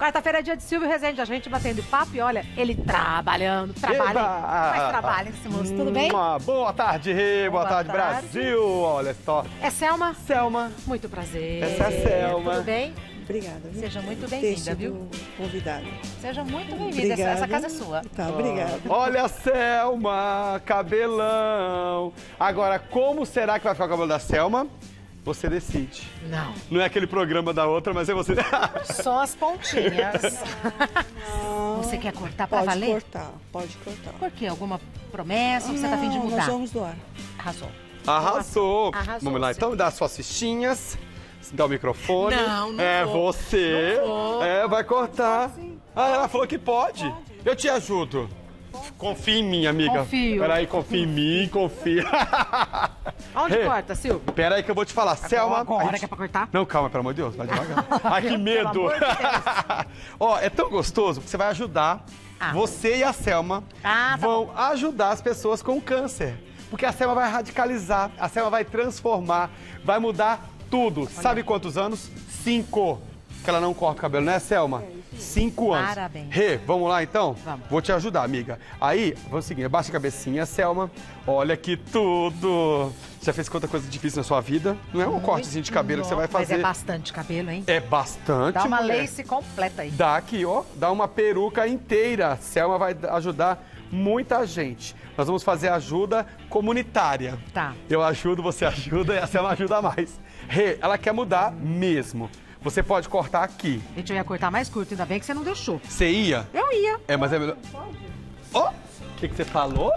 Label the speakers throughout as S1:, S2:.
S1: Quarta-feira é dia de Silvio Rezende, a gente batendo papo e olha, ele trabalhando, trabalha.
S2: Eba!
S1: Mas trabalha esse moço, tudo bem?
S2: Uma boa tarde, Rê. Boa,
S1: Boa
S2: tarde,
S1: tarde.
S2: Brasil. Olha só.
S1: É Selma?
S2: Selma.
S1: Muito prazer.
S2: Essa é a Selma.
S1: Tudo bem?
S3: Obrigada. viu?
S1: Seja muito bem-vinda, viu?
S3: Convidada.
S1: Seja muito bem-vinda, essa, essa casa é sua.
S3: Tá, obrigada.
S2: Olha a Selma, cabelão. Agora, como será que vai ficar o cabelo da Selma? Você decide.
S1: Não,
S2: Não é aquele programa da outra, mas é você.
S1: só as pontinhas. Você quer cortar pra
S3: Pode
S1: valer?
S3: cortar, pode cortar.
S1: Por quê? Alguma promessa ou você tá a fim de
S3: Não,
S1: mudar?
S3: Nós vamos doar.
S1: Arrasou.
S2: Arrasou.
S1: Arrasou,
S2: Vamos lá,
S1: sim.
S2: então dá as suas fichinhas. Dá o microfone.
S1: Não, não
S2: É
S1: vou.
S2: você.
S1: Não vou.
S2: É, vai cortar. Ah, ela falou que pode. Eu te ajudo. Confia em mim, amiga.
S1: Confio.
S2: Peraí, confia em mim, confia.
S1: Onde corta, Silvio?
S2: Peraí que eu vou te falar. Selma.
S1: Agora
S2: gente-
S1: que é pra cortar?
S2: Não, calma, pelo amor de Deus, vai devagar. Ai, que medo.
S1: de.
S2: Ó, é tão gostoso que você vai ajudar.
S1: Ah.
S2: Você e a Selma
S1: Ah, tá
S2: vão ajudar as pessoas com câncer. Porque a Selma vai radicalizar, a Selma vai transformar, vai mudar tudo. Sabe quantos anos? Cinco. Que ela não corta o cabelo, né, Selma? Cinco anos.
S1: Parabéns.
S2: Rê, vamos lá então?
S1: Vamos.
S2: Vou te ajudar, amiga. Aí, vamos seguir. Abaixa a cabecinha, Selma. Olha que tudo. Já fez quanta coisa difícil na sua vida? Não é um cortezinho de cabelo que você vai fazer.
S1: Mas é bastante cabelo, hein?
S2: É bastante,
S1: Dá uma
S2: mulher.
S1: lace completa aí.
S2: Dá aqui, ó. Dá uma peruca inteira. Selma vai ajudar muita gente. Nós vamos fazer ajuda comunitária.
S1: Tá.
S2: Eu ajudo, você ajuda e a Selma ajuda mais. Rê, ela quer mudar mesmo. Você pode cortar aqui.
S1: Gente, eu ia cortar mais curto, ainda bem que você não deixou.
S2: Você ia?
S1: Eu ia.
S2: É, mas é melhor. Ó! O que, que você falou?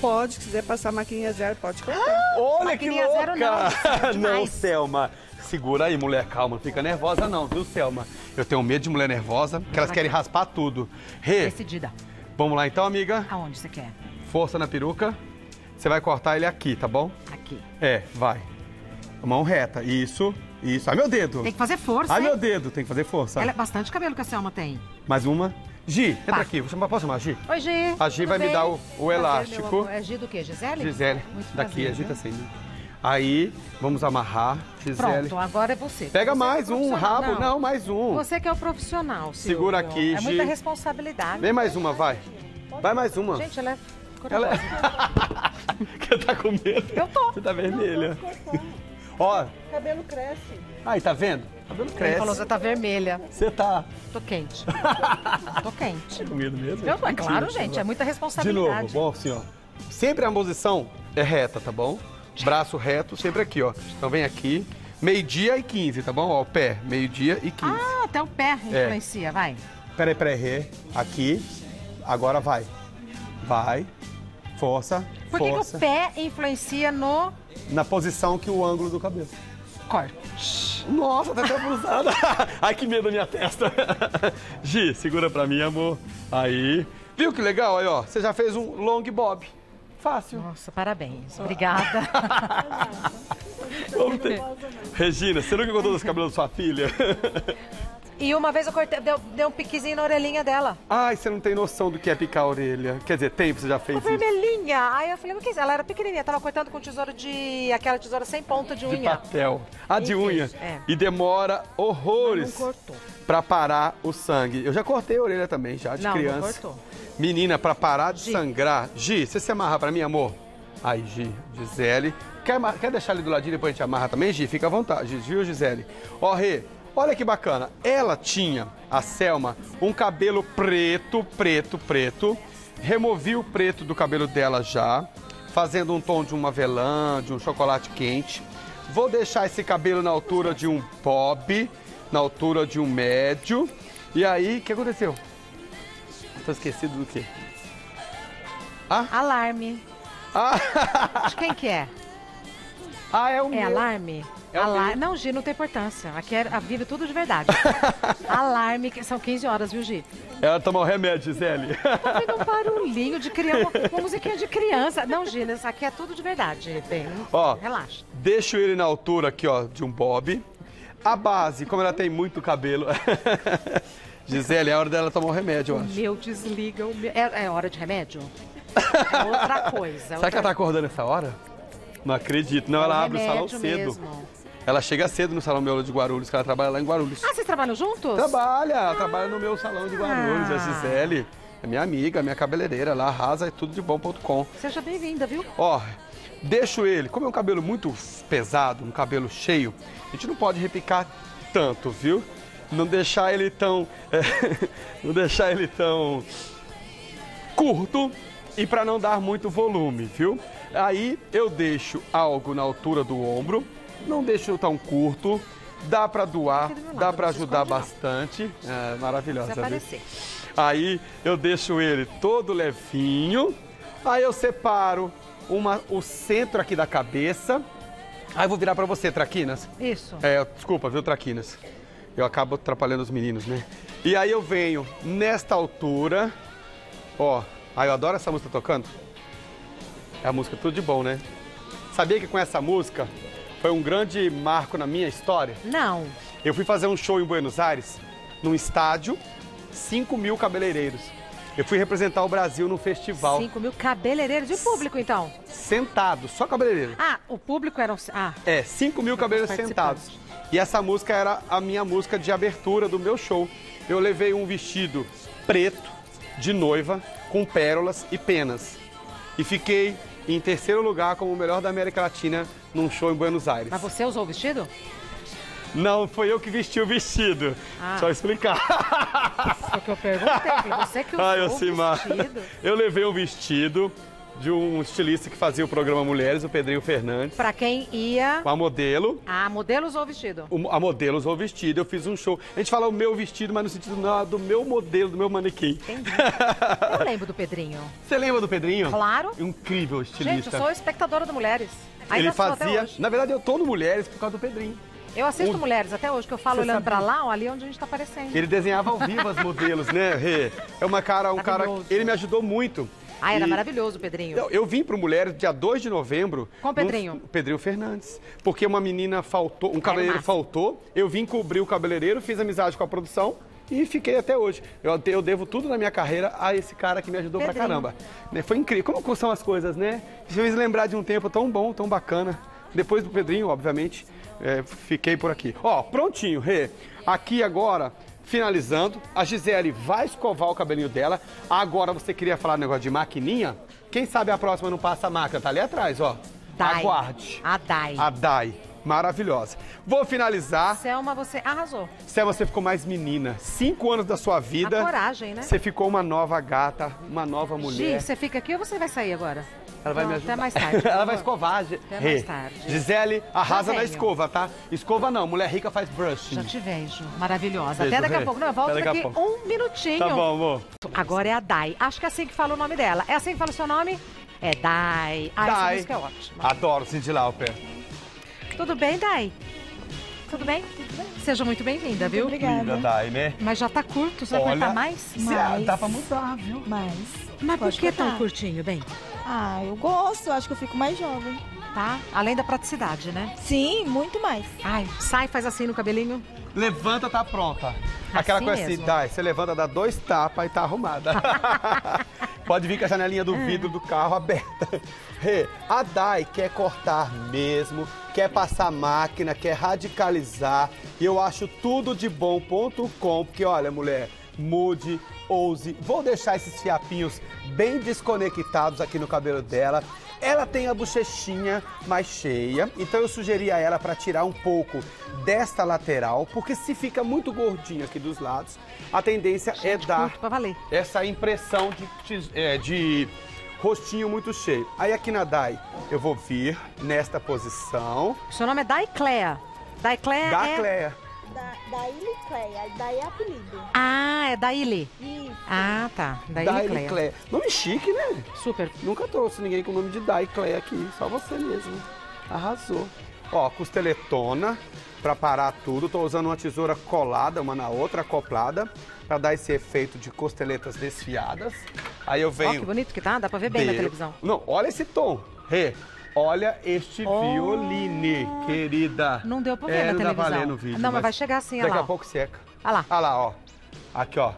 S3: Pode, se quiser passar maquininha zero, pode cortar.
S2: Olha que louca!
S1: zero não, é
S2: não. Selma. Segura aí, mulher, calma. Não fica nervosa não, viu, Selma? Eu tenho medo de mulher nervosa, que elas querem raspar tudo. Rê,
S1: Decidida.
S2: vamos lá então, amiga?
S1: Aonde você quer?
S2: Força na peruca. Você vai cortar ele aqui, tá bom?
S1: Aqui.
S2: É, vai. Mão reta. Isso, isso. Ai, meu dedo.
S1: Tem que fazer força,
S2: Ai,
S1: hein?
S2: meu dedo. Tem que fazer força.
S1: Ela é bastante cabelo que a Selma tem.
S2: Mais uma. Gi, entra
S1: Tá.
S2: aqui. Chamar- Posso chamar Gi?
S1: Oi, Gi.
S2: A Gi
S1: tudo
S2: vai me
S1: bem?
S2: dar o- o
S1: Prazer,
S2: elástico.
S1: amor. É Gi do quê? Gisele?
S2: Gisele.
S1: Muito
S2: Daqui,
S1: prazer,
S2: agita
S1: viu?
S2: assim. Aí, vamos amarrar. Gisele.
S1: Pronto, agora é você.
S2: Pega
S1: Você
S2: mais
S1: que é
S2: um rabo. Não, mais um.
S1: Você que é o profissional, Silvio.
S2: Segura aqui,
S1: É
S2: Gi.
S1: muita responsabilidade.
S2: Vem mais uma, vai. Vai mais uma.
S1: Gente, ela é
S2: Ela é... Você tá com medo?
S1: Eu tô.
S2: Você tá vermelha. Ó,
S3: Cabelo cresce.
S2: aí, tá vendo? Cabelo
S1: Ele
S2: cresce.
S1: falou, você tá vermelha.
S2: Você tá
S1: Tô quente. Tô quente.
S2: com medo mesmo?
S1: Eu, é claro,
S2: Mentira,
S1: gente, é muita
S2: De
S1: responsabilidade.
S2: novo, bom, assim, ó. Sempre a posição é reta, tá bom? Braço reto, sempre aqui, ó. Então vem aqui. Meio-dia e 15, tá bom? Ó, o pé. Meio-dia e 15.
S1: Ah, até o pé influencia, vai.
S2: Peraí, peraí, rê. Aqui. Agora vai. Vai. Força.
S1: Por que, que
S2: força.
S1: o pé influencia no
S2: Na posição que o ângulo do cabelo.
S1: corte?
S2: Nossa, tá até abusada. Ai, que medo da minha testa. Gi, segura pra mim, amor. Aí. Viu que legal? Aí, ó. Você já fez um long bob. Fácil.
S1: Nossa, parabéns. Obrigada.
S2: Vamos ter. Regina, você nunca cortou os cabelos da sua filha?
S1: E uma vez eu cortei, deu, deu um piquezinho na orelhinha dela.
S2: Ai, você não tem noção do que é picar a orelha. Quer dizer, tem, você já fez
S1: Uma
S2: isso.
S1: vermelhinha. Aí eu falei, o que é isso? Ela era pequenininha, tava cortando com tesouro de... Aquela tesoura sem ponta de
S2: De
S1: unha.
S2: papel. Ah, de
S1: Enfim,
S2: unha.
S1: é.
S2: E demora horrores
S1: Não cortou.
S2: pra parar o sangue. Eu já cortei a orelha também, já, de
S1: Não, não
S2: criança.
S1: cortou.
S2: Menina, pra parar de
S1: Gi.
S2: sangrar. Gi, você se amarra pra mim, amor? Aí, Gi, Gisele. Quer, quer deixar ali do ladinho depois a gente amarra também, Gi? Fica à vontade, viu, Gisele? Ó, Rê, olha que bacana. Ela tinha, a Selma, um cabelo preto, preto, preto. Removi o preto do cabelo dela já, fazendo um tom de uma avelã, de um chocolate quente. Vou deixar esse cabelo na altura de um bob, na altura de um médio. E aí, o que aconteceu? Tô esquecido do quê?
S1: Alarme.
S2: Ah,
S1: De quem que é?
S2: ah é o
S1: É
S2: meu.
S1: alarme?
S2: É o
S1: Alar-
S2: meu.
S1: Não, Gi, não tem importância. Aqui é a vive tudo de verdade. alarme, que são 15 horas, viu, Gi?
S2: Ela tomou remédio, Gisele.
S1: Tô vendo um barulhinho de criança, uma, musiquinha de criança. Não, Gi, isso aqui é tudo de verdade. Bem,
S2: Ó.
S1: relaxa.
S2: Deixo ele na altura aqui, ó, de um bob. A base, como ela tem muito cabelo. Gisele, é hora dela tomar o remédio, eu acho.
S1: meu desliga, o meu... É, é hora de remédio? É outra coisa.
S2: Será que ela tá acordando essa hora? Não acredito. Não, ela abre o salão cedo.
S1: É Mesmo.
S2: Ela chega cedo no Salão Miolo de Guarulhos, que ela trabalha lá em Guarulhos.
S1: Ah, vocês trabalham juntos?
S2: Trabalha, ela trabalha no meu salão de Guarulhos,
S1: Ah.
S2: a Gisele. É minha amiga, minha cabeleireira lá, arrasa é tudo de bom.com.
S1: Seja bem-vinda, viu?
S2: Ó, deixo ele, como é um cabelo muito pesado, um cabelo cheio, a gente não pode repicar tanto, viu? Não deixar ele tão. não deixar ele tão curto e para não dar muito volume, viu? Aí eu deixo algo na altura do ombro, não deixo tão curto, dá para doar,
S1: Aqui do meu
S2: dá
S1: lado,
S2: para ajudar bastante. É, maravilhosa. Aí eu deixo ele todo levinho. Aí eu separo uma, o centro aqui da cabeça. Aí eu vou virar pra você, Traquinas.
S1: Isso.
S2: É, desculpa, viu, Traquinas? Eu acabo atrapalhando os meninos, né? E aí eu venho nesta altura. Ó, aí eu adoro essa música tocando. É a música tudo de bom, né? Sabia que com essa música foi um grande marco na minha história?
S1: Não.
S2: Eu fui fazer um show em Buenos Aires, num estádio, 5 mil cabeleireiros. Eu fui representar o Brasil no festival,
S1: 5 mil cabeleireiros. E o público, então?
S2: sentado, só cabeleireiro.
S1: Ah, o público era... Ah,
S2: É, 5 mil cabeleireiros sentados. E essa música era a minha música de abertura do meu show. Eu levei um vestido preto, de noiva, com pérolas e penas. E fiquei em terceiro lugar como o melhor da América Latina num show em Buenos Aires.
S1: mas você usou o vestido?
S2: Não, foi eu que vesti o vestido.
S1: Ah.
S2: Só explicar.
S1: Foi o que eu perguntei. Você que usou
S2: Ai,
S1: o
S2: Ocimar.
S1: vestido.
S2: Eu levei um vestido de um estilista que fazia o programa Mulheres, o Pedrinho Fernandes,
S1: Pra quem ia...
S2: com a modelo.
S1: Ah, modelo usou o vestido.
S2: O- A modelo usou o vestido, eu fiz um show. A gente fala o meu vestido, mas no sentido não, do meu modelo, do meu manequim.
S1: Entendi. Eu lembro do Pedrinho.
S2: Você lembra do Pedrinho?
S1: Claro.
S2: Incrível
S1: Gente,
S2: estilista.
S1: eu sou espectadora do Mulheres. Ainda
S2: Ele fazia. Na verdade, eu tô no Mulheres por causa do Pedrinho.
S1: Eu assisto
S2: O-
S1: Mulheres até hoje, que eu falo
S2: Você
S1: olhando pra
S2: sabia?
S1: lá, ó, ali onde a gente tá aparecendo.
S2: Ele desenhava ao vivo as modelos, né, Rê? É uma cara, um cara.
S1: Maravilhoso.
S2: Ele me ajudou muito.
S1: Ah, era
S2: E-
S1: maravilhoso o Pedrinho.
S2: Eu, eu vim pro Mulheres dia 2 de novembro.
S1: Com o Pedrinho?
S2: no- Pedrinho Fernandes. Porque uma menina faltou, um cabeleireiro faltou. Eu vim cobrir o cabeleireiro, fiz amizade com a produção e fiquei até hoje. Eu, eu devo tudo na minha carreira a esse cara que me ajudou pra
S1: Pedrinho.
S2: caramba. Né, Foi incrível. Como são as coisas, né? Fez lembrar de um tempo tão bom, tão bacana. Depois do Pedrinho, obviamente, é, fiquei por aqui. Ó, prontinho, Rê. Aqui agora, finalizando, a Gisele vai escovar o cabelinho dela. Agora você queria falar negócio de maquininha? Quem sabe a próxima não passa a máquina? Tá ali atrás, ó.
S1: Dai.
S2: Aguarde.
S1: A Dai.
S2: A Dai. Maravilhosa. Vou finalizar.
S1: Selma, você arrasou.
S2: Selma, você ficou mais menina. Cinco anos da sua vida.
S1: A coragem, né?
S2: Você ficou uma nova gata, uma nova
S1: Gi,
S2: mulher.
S1: você fica aqui ou você vai sair agora?
S2: Ela vai
S1: Não,
S2: me ajudar.
S1: Até mais tarde. por
S2: Ela vai escovar.
S1: Até mais tarde.
S2: Gisele, arrasa na
S1: venho.
S2: escova, tá? Escova não, mulher rica faz brushing.
S1: Já te vejo. Maravilhosa.
S2: Beijo,
S1: Até daqui a pouco. Não, eu volto
S2: Até daqui
S1: daqui um minutinho.
S2: Tá bom, amor.
S1: Agora é a Dai. Acho que é assim que fala o nome dela. É assim que fala o seu nome? É Dai. Ah, essa
S2: Dai.
S1: música é ótima.
S2: Adoro Cindy Lauper.
S1: Tudo bem, Dai? Tudo bem? Seja muito bem-vinda, viu?
S2: Linda,
S3: Obrigada.
S2: Dai, né?
S1: Mas já tá curto, você vai
S2: Olha,
S1: aguentar mais?
S2: se-
S3: Mais.
S2: dá pra mudar, viu?
S3: Mas.
S1: Mas por
S3: pode
S1: que tão
S3: cortar.
S1: curtinho, bem?
S3: Ah, eu gosto, acho que eu fico mais jovem.
S1: Tá? Além da praticidade, né?
S3: Sim, muito mais.
S1: Ai, sai, faz assim no cabelinho.
S2: Levanta, tá pronta. Aquela
S1: Assim
S2: coisa assim,
S1: mesmo.
S2: Dai, você levanta, dá dois tapas e tá arrumada. Pode vir com a janelinha do vidro do carro aberta. Rê, a Dai quer cortar mesmo, quer passar máquina, quer radicalizar. E eu acho tudo de bom.com, porque olha, mulher, mude, ouse. Vou deixar esses fiapinhos bem desconectados aqui no cabelo dela. Ela tem a bochechinha mais cheia, então eu sugeri a ela para tirar um pouco desta lateral, porque se fica muito gordinho aqui dos lados, a tendência é dar
S1: Curto pra valer.
S2: essa impressão de, tis- é, de rostinho muito cheio. Aí aqui na Dai, eu vou vir nesta posição
S1: Seu nome é Daiclea. Daiclea
S2: da
S1: é...
S2: Cleia.
S3: Da, da Illy Cleia, daí é apelido.
S1: Ah, é.
S3: Isso.
S1: Ah, tá.
S2: Dai
S1: Daile Clea.
S2: Cleia. Nome chique, né?
S1: Super.
S2: Nunca trouxe ninguém com o nome de Dai Cleia aqui, só você mesmo. Arrasou. Ó, costeletona pra parar tudo. Tô usando uma tesoura colada uma na outra, acoplada, pra dar esse efeito de costeletas desfiadas. Aí eu
S1: Ó,
S2: venho
S1: que bonito que tá. Dá pra ver bem na
S2: Deus.
S1: televisão.
S2: Não, olha esse tom. Rê, olha este violine, querida.
S1: Não deu pra ver
S2: é,
S1: na
S2: não dá pra
S1: televisão.
S2: ler no vídeo.
S1: Não, mas vai chegar assim, olha
S2: Daqui
S1: lá,
S2: a
S1: ó.
S2: pouco seca.
S1: Olha lá.
S2: Olha lá, ó. Aqui, ó.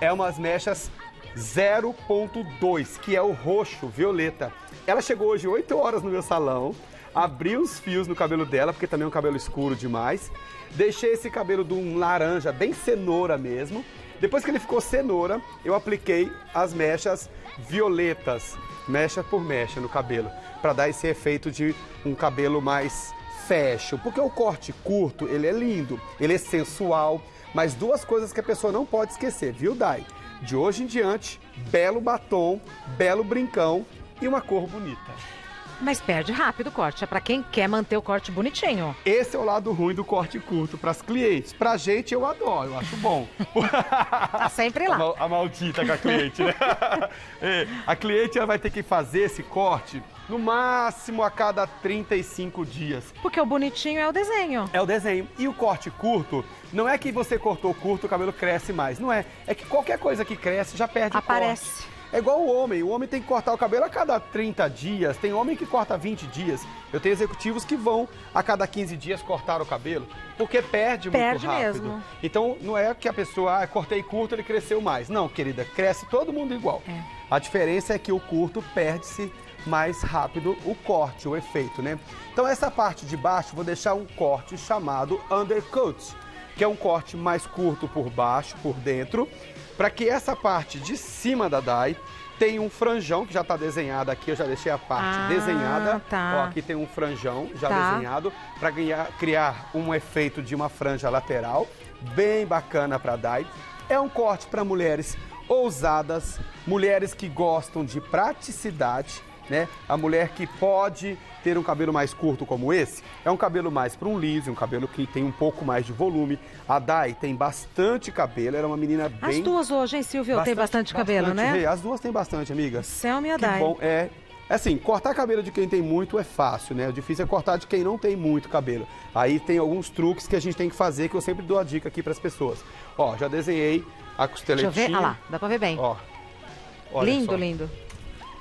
S2: É umas mechas 0.2, que é o roxo, violeta. Ela chegou hoje 8 horas no meu salão. abri os fios no cabelo dela, porque também é um cabelo escuro demais. Deixei esse cabelo de um laranja, bem cenoura mesmo. Depois que ele ficou cenoura, eu apliquei as mechas violetas, mecha por mecha no cabelo, para dar esse efeito de um cabelo mais fashion. Porque o corte curto, ele é lindo, ele é sensual, mas duas coisas que a pessoa não pode esquecer, viu, Dai? De hoje em diante, belo batom, belo brincão e uma cor bonita.
S1: Mas perde rápido o corte. É pra quem quer manter o corte bonitinho.
S2: Esse é o lado ruim do corte curto para as clientes. Pra gente eu adoro, eu acho bom.
S1: Tá sempre
S2: A,
S1: lá.
S2: mal- a maldita com a cliente, né? É, a cliente ela vai ter que fazer esse corte no máximo a cada 35 dias.
S1: Porque o bonitinho é o desenho.
S2: É o desenho. E o corte curto, não é que você cortou curto, o cabelo cresce mais. Não é. É que qualquer coisa que cresce já perde
S1: Aparece.
S2: corte. É igual o homem. O homem tem que cortar o cabelo a cada 30 dias. Tem homem que corta 20 dias. Eu tenho executivos que vão a cada 15 dias cortar o cabelo, porque perde,
S1: Perde
S2: muito rápido.
S1: mesmo.
S2: Então não é que a pessoa, ah, cortei curto, ele cresceu mais. Não, querida, cresce todo mundo igual.
S1: É.
S2: A diferença é que o curto perde-se mais rápido o corte, o efeito, né? Então essa parte de baixo vou deixar um corte chamado undercut, que é um corte mais curto por baixo, por dentro, para que essa parte de cima da dai tenha um franjão que já está desenhado aqui, eu já deixei a parte
S1: Ah,
S2: desenhada.
S1: tá.
S2: Ó, aqui tem um franjão já
S1: Tá.
S2: desenhado para criar um efeito de uma franja lateral, bem bacana para dai. É um corte para mulheres ousadas, mulheres que gostam de praticidade, né? A mulher que pode ter um cabelo mais curto como esse, é um cabelo mais para um liso, um cabelo que tem um pouco mais de volume. A Dai tem bastante cabelo, era uma menina
S1: As
S2: bem
S1: duas hoje, hein, Silvio? tem bastante cabelo,
S2: bastante,
S1: né?
S2: As duas têm bastante, amiga.
S1: Céu me
S2: Que
S1: dai.
S2: bom, é. Assim, cortar cabelo de quem tem muito é fácil, né? O difícil é cortar de quem não tem muito cabelo. Aí tem alguns truques que a gente tem que fazer que eu sempre dou a dica aqui para as pessoas. Ó, já desenhei a
S1: Deixa
S2: costeletinha.
S1: eu ver. Ah lá, dá pra ver bem.
S2: Ó.
S1: Lindo,
S2: só.
S1: lindo.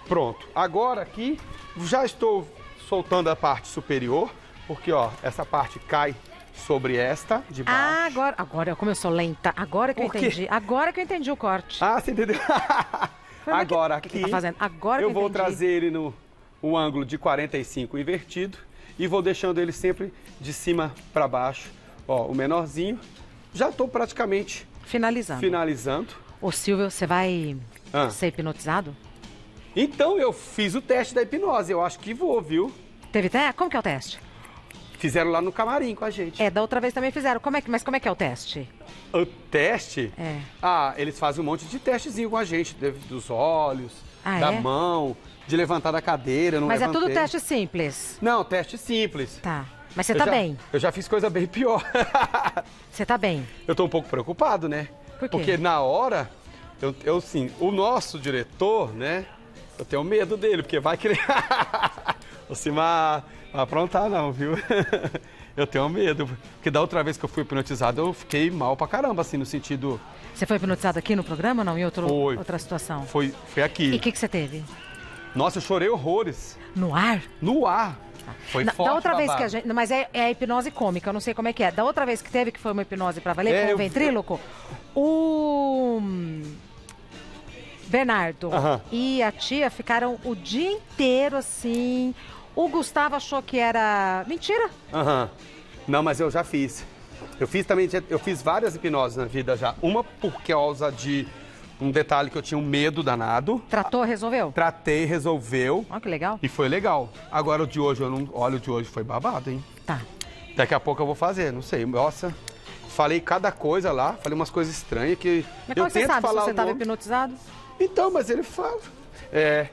S2: Pronto. Agora aqui já estou soltando a parte superior, porque ó, essa parte cai sobre esta de baixo.
S1: Ah, agora, agora como eu sou lenta, agora que eu entendi. Agora que eu entendi o corte.
S2: Ah, você entendeu? Agora
S1: o que
S2: aqui.
S1: que tá fazendo? Agora
S2: eu vou
S1: entendi.
S2: trazer ele no um ângulo de 45 invertido e vou deixando ele sempre de cima para baixo. Ó, o menorzinho. Já estou praticamente
S1: Finalizando.
S2: finalizando.
S1: Ô, Silvio, você vai
S2: Ah.
S1: ser hipnotizado?
S2: Então eu fiz o teste da hipnose. Eu acho que vou, viu?
S1: Teve teste? Como que é o teste?
S2: Fizeram lá no camarim com a gente.
S1: É, da outra vez também fizeram. Como é que, mas como é que é o teste?
S2: O teste?
S1: É.
S2: Ah, eles fazem um monte de testezinho com a gente, dos olhos,
S1: Ah,
S2: da
S1: é?
S2: mão, de levantar da cadeira, não
S1: mas é tudo
S2: levantei.
S1: teste simples.
S2: Não, teste simples.
S1: Tá. Mas você tá
S2: já-
S1: bem.
S2: Eu já fiz coisa bem pior.
S1: Você tá bem.
S2: eu tô um pouco preocupado, né?
S1: Por quê?
S2: Porque na hora, eu, eu sim, o nosso diretor, né? Eu tenho medo dele, porque vai querer. o Cima aprontar, não, viu? eu tenho medo. Porque da outra vez que eu fui hipnotizado, eu fiquei mal pra caramba, assim, no sentido.
S1: Você foi hipnotizado aqui no programa ou não? Em outro,
S2: Foi.
S1: outra situação?
S2: Foi, foi aqui.
S1: E o que, que você teve?
S2: Nossa, eu chorei horrores.
S1: No ar?
S2: No ar. Foi
S1: Na-
S2: forte.
S1: da outra vez que a gente. Mas é, é a hipnose cômica, eu não sei como é que é. Da outra vez que teve, que foi uma hipnose pra valer
S2: É,
S1: com o
S2: eu-
S1: ventríloco, o. Bernardo e a tia ficaram o dia inteiro assim. O Gustavo achou que era. Mentira!
S2: Aham. Não, mas eu já fiz. Eu fiz também, eu fiz várias hipnoses na vida já. Uma por causa de um detalhe que eu tinha um medo danado.
S1: Tratou, resolveu?
S2: Tratei, resolveu
S1: Olha que legal.
S2: e foi legal. Agora o de hoje, eu não. Olha, o de hoje foi babado, hein?
S1: Tá.
S2: Daqui a pouco eu vou fazer, não sei. Nossa, falei cada coisa lá, falei umas coisas estranhas que.
S1: Mas
S2: eu
S1: como você
S2: tento
S1: sabe se
S2: falar
S1: você
S2: o
S1: estava hipnotizado?
S2: Então, mas ele fala. É.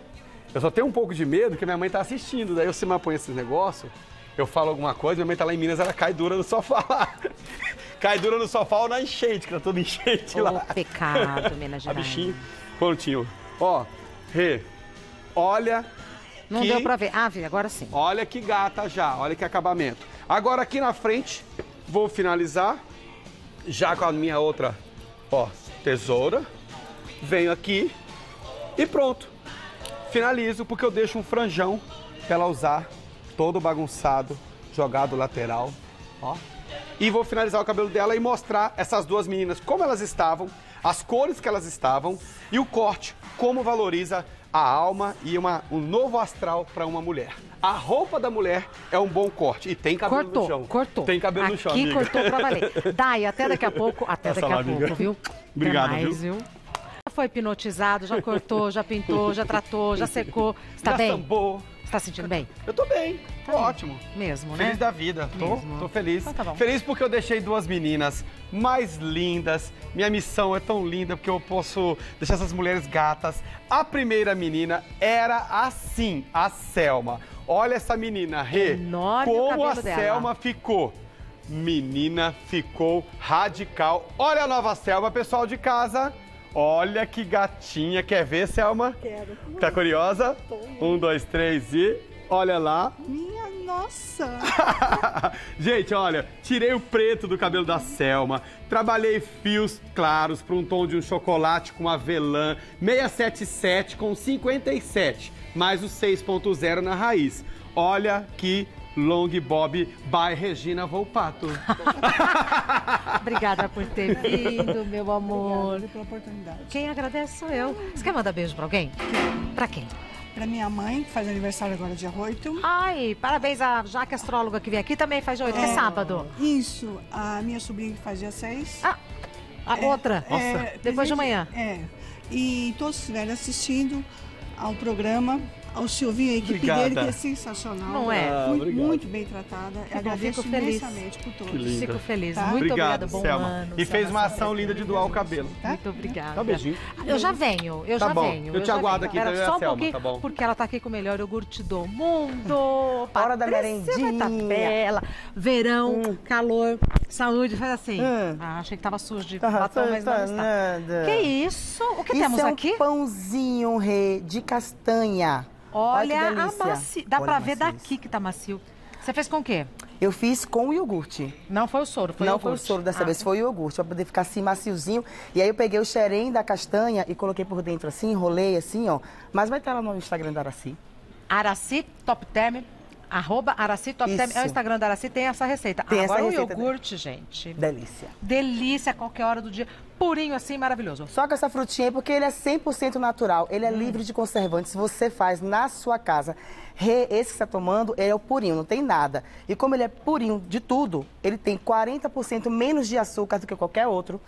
S2: Eu só tenho um pouco de medo que minha mãe tá assistindo. Daí eu se me põe esses negócios, eu falo alguma coisa, minha mãe tá lá em Minas, ela cai dura no sofá cai dura no sofá ou na enchente, que tá tudo enchente
S1: Ô,
S2: lá.
S1: pecado, Minas
S2: A
S1: Gerais.
S2: bichinha. Prontinho. Ó, Rê, olha.
S1: Não
S2: que,
S1: deu pra ver. Ah, vi, agora sim.
S2: Olha que gata já, olha que acabamento. Agora aqui na frente, vou finalizar já com a minha outra, ó, tesoura. Venho aqui e pronto. Finalizo porque eu deixo um franjão pra ela usar todo bagunçado, jogado lateral, ó. e vou finalizar o cabelo dela e mostrar essas duas meninas como elas estavam, as cores que elas estavam e o corte, como valoriza a alma e uma, um novo astral para uma mulher. A roupa da mulher é um bom corte e tem cabelo
S1: Cortou,
S2: no chão.
S1: cortou.
S2: Tem cabelo
S1: Aqui
S2: no chão, amiga.
S1: cortou pra valer. Dai, até daqui a pouco, até
S2: Passa
S1: daqui a
S2: lá,
S1: pouco,
S2: amiga.
S1: viu?
S2: Obrigado,
S1: Até mais,
S2: viu?
S1: viu? Foi hipnotizado, já cortou, já pintou, já tratou, já secou. Você tá
S2: Já
S1: bem?
S2: sambou.
S1: Você tá sentindo bem?
S2: Eu tô bem, tô
S1: Tá bem.
S2: ótimo.
S1: Mesmo,
S2: Feliz
S1: né?
S2: da vida, tô,
S1: Mesmo.
S2: tô feliz.
S1: Então tá.
S2: Feliz porque eu deixei duas meninas mais lindas. Minha missão é tão linda porque eu posso deixar essas mulheres gatas. A primeira menina era assim, a Selma. Olha essa menina, Rê.
S1: Enorme
S2: Como a
S1: dela.
S2: Selma ficou. Menina ficou radical. Olha a nova Selma, pessoal de casa. Olha que gatinha. Quer ver, Selma?
S3: Quero.
S2: Tá curiosa? Um, dois, três e. Olha lá.
S3: Minha nossa.
S2: Gente, olha, tirei o preto do cabelo da Selma, trabalhei fios claros para um tom de um chocolate com avelã, 677 com 57, mais o 6.0 na raiz. Olha que long bob by Regina Volpato.
S1: Obrigada por ter vindo, meu amor.
S4: Obrigada pela oportunidade.
S1: Quem agradece sou eu. Você quer mandar beijo pra alguém? Pra quem?
S4: Para minha mãe, que faz aniversário agora dia 8.
S1: Ai, parabéns a Jaque Astróloga que veio aqui também faz de oito, que é sábado.
S4: Isso, a minha sobrinha que faz dia 6.
S1: Ah, a outra.
S4: É,
S1: Depois de
S4: presente-
S1: amanhã.
S4: É. E todos estiverem assistindo ao programa, ao Silvinho a equipe
S2: Obrigada.
S4: dele, que é sensacional.
S1: Não é?
S2: Ah,
S4: Muito, muito bem tratada.
S1: bom,
S4: Agradeço
S1: fico feliz.
S4: imensamente por todos.
S1: Fico feliz.
S4: Tá?
S1: Muito
S2: Obrigado,
S1: obrigada, bom
S2: Selma.
S1: ano.
S2: E fez uma ação linda de doar o cabelo.
S1: Muito obrigada.
S2: Um beijinho.
S1: Eu já venho, eu
S2: Tá
S1: já
S2: bom,
S1: venho.
S2: eu te aguardo
S1: venho.
S2: aqui,
S1: Espera
S2: então, eu e a
S1: só um
S2: Selma,
S1: pouquinho,
S2: tá bom?
S1: porque ela tá aqui com o melhor iogurte do mundo.
S5: Hora da
S1: tá
S5: merendinha.
S1: bela. Verão, calor, saúde, faz assim.
S5: Hum.
S1: Ah, achei que tava sujo de
S5: Tá,
S1: batom, mas não
S5: tá
S1: está.
S5: nada.
S1: Que isso? O que
S5: Isso
S1: temos
S5: é um
S1: aqui?
S5: pãozinho rê de castanha.
S1: Olha,
S5: que
S1: a macio. Dá
S5: Olha
S1: pra
S5: a
S1: ver daqui que tá macio. Você fez com o quê?
S5: Eu fiz com iogurte.
S1: Não foi o soro, foi
S5: Não
S1: o
S5: foi o soro dessa
S1: Ah.
S5: vez, foi o iogurte, pra poder ficar assim maciozinho. E aí eu peguei o xerém da castanha e coloquei por dentro assim, enrolei assim, ó. Mas vai estar lá no Instagram da Araci.
S1: Araci Top Term, arroba Araci Top Term.
S5: Isso.
S1: É o Instagram da Araci, tem essa receita.
S5: Tem essa
S1: Agora
S5: receita,
S1: o iogurte, gente.
S5: Delícia.
S1: Delícia a qualquer hora do dia. Purinho assim, maravilhoso.
S5: Só com essa frutinha aí, porque ele é 100% natural, ele é
S1: Hum.
S5: livre de conservantes. Você faz na sua casa. Esse que você está tomando, ele é o purinho, não tem nada. E como ele é purinho de tudo, ele tem 40% menos de açúcar do que qualquer outro,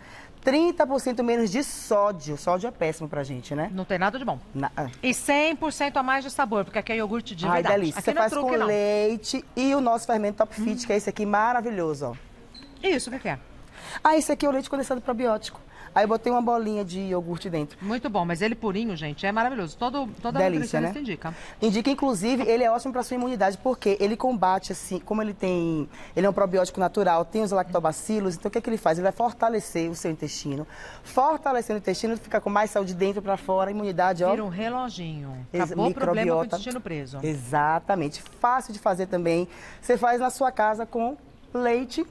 S5: 30% menos de sódio. Sódio é péssimo pra gente, né?
S1: Não tem nada de bom.
S5: Na- ah.
S1: E 100% a mais de sabor, porque aqui é iogurte de
S5: Ai,
S1: verdade.
S5: delícia.
S1: Aqui
S5: Você
S1: é
S5: faz
S1: truque,
S5: com
S1: não. Hum.
S5: leite e o nosso fermento Top Fit, que é esse aqui maravilhoso, ó.
S1: Isso, o que é?
S5: Ah, esse aqui é o leite condensado probiótico. Aí eu botei uma bolinha de iogurte dentro.
S1: Muito bom, mas ele purinho, gente, é maravilhoso. Todo, toda
S5: Delícia, né?
S1: indica.
S5: Indica, inclusive, ele é ótimo para sua imunidade, porque ele combate, assim, como ele tem. Ele é um probiótico natural, tem os lactobacilos, então o que, é que ele faz? Ele vai fortalecer o seu intestino. Fortalecendo o intestino, fica com mais saúde dentro para fora, a imunidade, ó.
S1: Vira um reloginho. Acabou o problema com o intestino preso.
S5: Exatamente. Fácil de fazer também. Você faz na sua casa com leite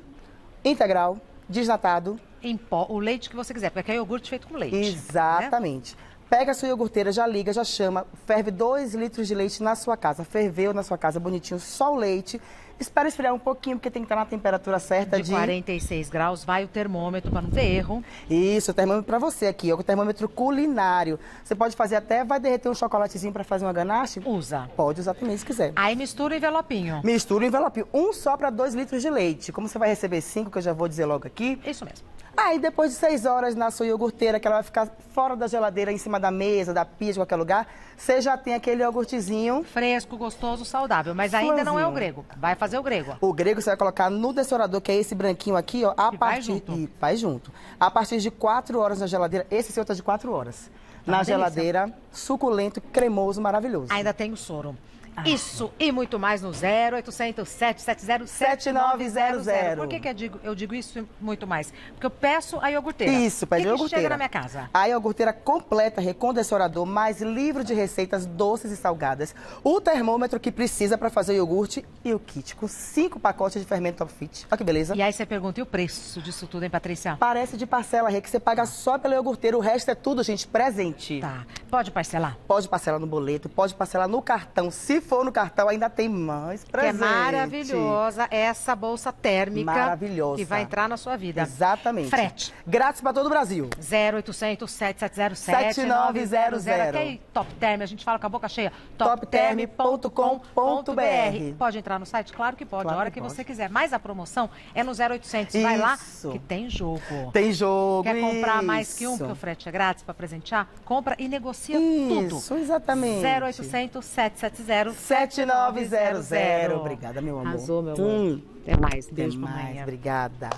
S5: integral, desnatado.
S1: Em pó, o leite que você quiser, porque aqui é iogurte feito com leite. né?
S5: Exatamente. Pega a sua iogurteira, já liga, já chama, ferve 2 litros de leite na sua casa. Ferveu na sua casa bonitinho, só o leite. Espera esfriar um pouquinho, porque tem que estar na temperatura certa
S1: De
S5: de.
S1: 46 graus, vai o termômetro para não ter erro.
S5: Isso, o termômetro pra você aqui, ó, o termômetro culinário. Você pode fazer até, vai derreter um chocolatezinho pra fazer uma ganache?
S1: Usa.
S5: Pode usar também se quiser.
S1: Aí mistura o envelopinho.
S5: Mistura o envelope, um só para 2 litros de leite. Como você vai receber cinco, que eu já vou dizer logo aqui.
S1: Isso mesmo.
S5: Aí depois de seis horas na sua iogurteira, que ela vai ficar fora da geladeira, em cima da mesa, da pia, de qualquer lugar, você já tem aquele iogurtezinho.
S1: Fresco, gostoso, saudável. Mas ainda não é o grego. Vai fazer o grego.
S5: O grego você vai colocar no dessorador, que é esse branquinho aqui, ó, a
S1: Que vai
S5: partir
S1: junto.
S5: e vai junto. A partir de quatro horas na geladeira, esse seu tá de quatro horas.
S1: Tá
S5: na
S1: uma delícia.
S5: geladeira, suculento, cremoso, maravilhoso.
S1: Ainda tem o soro. Isso e muito mais no 0800 770
S5: 7900.
S1: Por que, que eu, digo, eu digo isso e muito mais? Porque eu peço a iogurteira.
S5: Isso, pede
S1: que que
S5: iogurteira.
S1: chega na minha casa?
S5: A iogurteira completa, recondensador, mais livro de receitas doces e salgadas. O termômetro que precisa para fazer o iogurte e o kit com cinco pacotes de fermento Top Fit. Olha que beleza.
S1: E aí você pergunta, e o preço disso tudo, hein, Patrícia?
S5: Parece de parcela, Rê, que você paga só pela iogurteira. O resto é tudo, gente, presente.
S1: Tá. Pode parcelar?
S5: Pode parcelar no boleto, pode parcelar no cartão, se for no cartão, ainda tem mais
S1: Que é
S5: presente.
S1: maravilhosa essa bolsa térmica.
S5: Maravilhosa.
S1: Que vai entrar na sua vida.
S5: Exatamente.
S1: Frete.
S5: Grátis para todo o Brasil.
S1: 0800 770 7900.
S5: 7900.
S1: Aqui, Top Term, a gente fala com a boca cheia.
S5: topterm.com.br.
S1: Pode entrar no site? Claro que pode,
S5: Claro
S1: a hora
S5: que
S1: que, você quiser. Mas a promoção é no 0800. Vai lá,
S5: Isso.
S1: que tem jogo.
S5: Tem jogo.
S1: Quer comprar mais que um,
S5: isso.
S1: porque o frete é grátis para presentear? Compra e negocia
S5: Isso,
S1: tudo.
S5: exatamente.
S1: 0800 770
S5: 7900. Obrigada, meu amor.
S1: Arrasou, meu amor.
S5: Hum.
S1: Até mais.
S5: Até
S1: Beijo pra
S5: mais,
S1: amanhã.
S5: obrigada.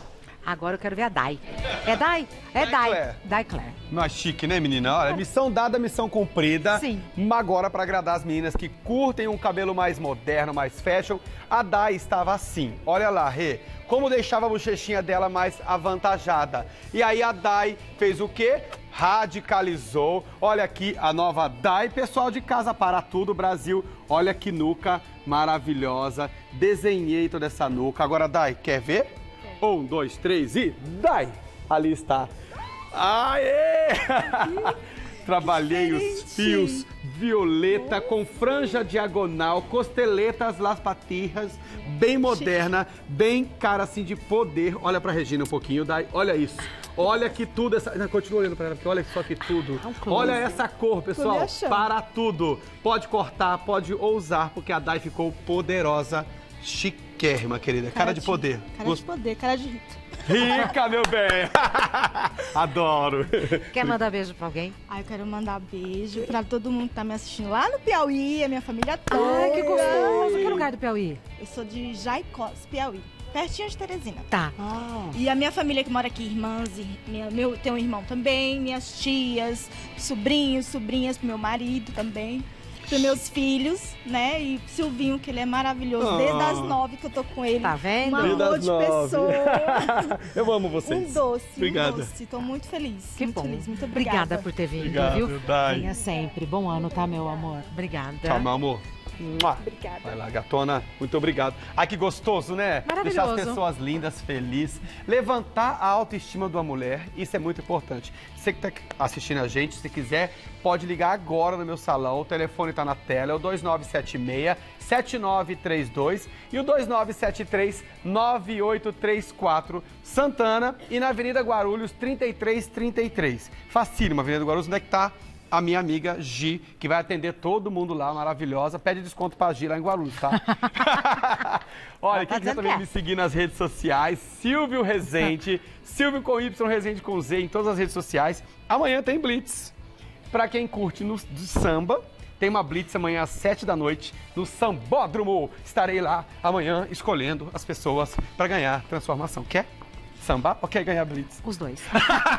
S1: Agora eu quero ver a Dai. É Dai? É
S2: Dai
S1: Dai.
S2: Claire.
S1: Dai Claire.
S2: Mais chique, né, menina? Olha, missão dada, missão cumprida.
S1: Sim.
S2: Agora, para agradar as meninas que curtem um cabelo mais moderno, mais fashion, a Dai estava assim. Olha lá, Rê, como deixava a bochechinha dela mais avantajada. E aí a Dai fez o quê? Radicalizou. Olha aqui a nova Dai. Pessoal de casa para tudo, Brasil. Olha que nuca maravilhosa. Desenhei toda essa nuca. Agora, Dai, quer ver? Um, dois, três e Dai! Ali está. Aê! Trabalhei os fios violeta com franja diagonal, costeletas las patirras, bem moderna, bem cara assim de poder. Olha pra Regina um pouquinho, Dai. Olha isso. Olha que tudo essa. Não, Continua olhando pra ela, porque olha só que tudo. Olha essa cor, pessoal. Para tudo. Pode cortar, pode ousar, porque a Dai ficou poderosa, chiquérrima, querida. Cara, de poder.
S3: Cara de poder, cara de rico.
S2: Rica, meu bem! Adoro!
S1: Quer mandar beijo pra alguém?
S3: Aí eu quero mandar beijo pra todo mundo que tá me assistindo lá no Piauí, a minha família toda.
S1: Ai, que gostoso. Que lugar do Piauí?
S3: Eu sou de Jaicós, Piauí, pertinho de Teresina.
S1: Tá.
S3: E a minha família que mora aqui, irmãs, e minha, meu, tem um irmão também, minhas tias, sobrinhos, sobrinhas, pro meu marido também, pros meus filhos, né? E Silvinho, que ele é maravilhoso,
S2: Ah.
S3: desde as nove que eu tô com ele.
S1: Tá vendo?
S3: Um amor de
S2: nove.
S3: pessoa.
S2: Eu amo
S3: Um
S2: vocês.
S3: doce,
S2: Obrigada.
S3: um doce. Tô muito feliz.
S1: Que
S3: muito
S1: bom.
S3: feliz, muito obrigada.
S1: Obrigada por ter vindo,
S2: Obrigado,
S1: viu?
S2: Dai.
S1: Venha sempre. Bom ano, tá, meu amor? Obrigada.
S2: Tchau, meu amor.
S3: Obrigada.
S2: Vai lá, gatona. Muito obrigado. Ai, que gostoso, né? Deixar as
S1: Maravilhoso.
S2: pessoas lindas, felizes. Levantar a autoestima de uma mulher, isso é muito importante. Você que está assistindo a gente, se quiser, pode ligar agora no meu salão. O telefone está na tela, é o 2976-7932 e o 2973-9834, Santana e na Avenida Guarulhos, 3333. Facílimo, Avenida Guarulhos, onde é que está? A minha amiga Gi, que vai atender todo mundo lá, maravilhosa. Pede desconto pra Gi lá em Guarulhos, tá? Olha,
S1: tá
S2: quem quiser também
S1: que
S2: me seguir nas redes sociais, Silvio Rezende, Silvio com Y, Rezende com Z, em todas as redes sociais. Amanhã tem Blitz. Pra quem curte no, do samba, tem uma Blitz amanhã às 7 da noite no Sambódromo. Estarei lá amanhã escolhendo as pessoas pra ganhar transformação. Quer? Sambar ou quer ganhar Blitz?
S1: Os dois.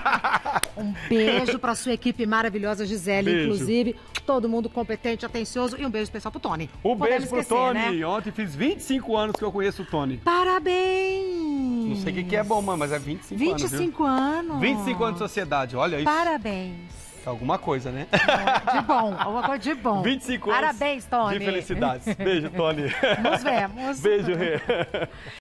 S1: um beijo pra sua equipe maravilhosa, Gisele,
S2: Beijo.
S1: inclusive. Todo mundo competente, atencioso. E um beijo especial pro Tony.
S2: Um
S1: Podemos
S2: beijo pro
S1: esquecer,
S2: Tony.
S1: né?
S2: Ontem fiz 25 anos que eu conheço o Tony.
S1: Parabéns!
S2: Não sei o que, que é bom, mano, mas é 25, anos.
S1: 25 anos.
S2: viu? 25 anos de sociedade, olha isso.
S1: Parabéns.
S2: Alguma coisa, né?
S1: De bom, alguma coisa de bom.
S2: 25 anos
S1: Parabéns, Tony.
S2: de felicidades. Beijo, Tony.
S1: Nos vemos.
S2: Beijo, Rê.